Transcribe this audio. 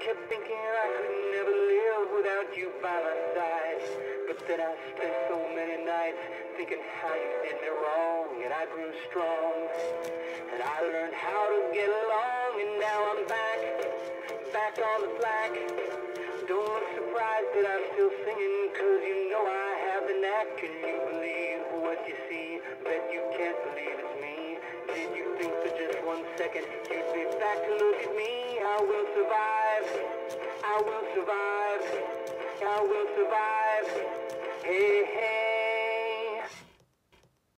kept thinking I could never live without you by my side. But then I spent so many nights thinking how you did me wrong, and I grew strong. And I learned how to get along, and now I'm back, back on the black. Don't look surprised that I'm still singing, cause you know I have the knack. Can you believe what you see? Bet you can't believe it's me. Did you think for just one second you'd be back to look at me? I will survive. I will survive. I will survive.